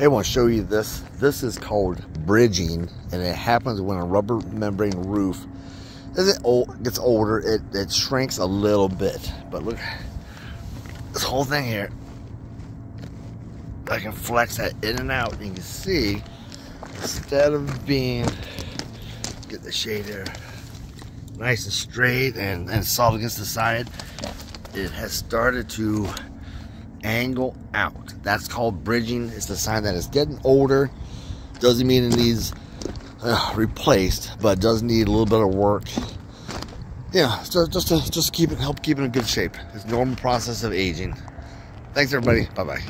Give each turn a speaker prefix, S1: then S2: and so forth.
S1: Hey, I want to show you this. This is called bridging, and it happens when a rubber membrane roof as it old, gets older, it, it shrinks a little bit. But look, this whole thing here, I can flex that in and out. And you can see, instead of being, get the shade there, nice and straight and, and solid against the side, it has started to angle out. That's called bridging. It's the sign that it's getting older. Doesn't mean it needs uh, replaced, but does need a little bit of work. Yeah, so just to just keep it help keep it in good shape. It's normal process of aging. Thanks everybody. Bye bye.